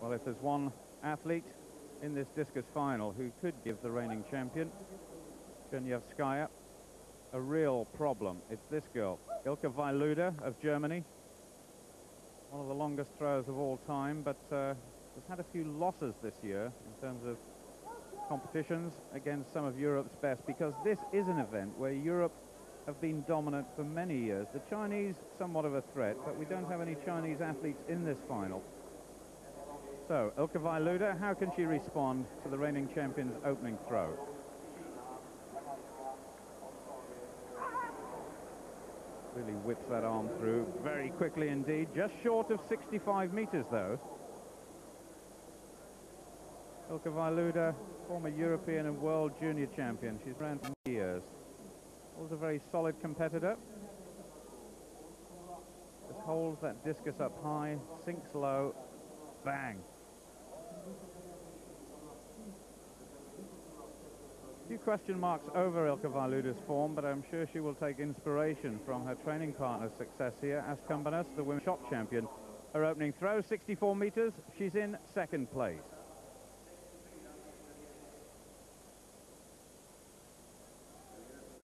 Well, if there's one athlete in this discus final who could give the reigning champion, Chernyavskaya, a real problem, it's this girl, Ilke Wyludda of Germany. One of the longest throwers of all time, but uh, has had a few losses this year in terms of competitions against some of Europe's best, because this is an event where Europe have been dominant for many years. The Chinese, somewhat of a threat, but we don't have any Chinese athletes in this final. So, Ilke Wyludda, how can she respond to the reigning champion's opening throw? Really whips that arm through very quickly indeed. Just short of 65 metres, though. Ilke Wyludda, former European and world junior champion. She's around for years. Was a very solid competitor. Just holds that discus up high, sinks low, bang. Few question marks over Ilke Wyludda's form, but I'm sure she will take inspiration from her training partner's success here. As the women's shot champion. Her opening throw, 64 metres. She's in second place.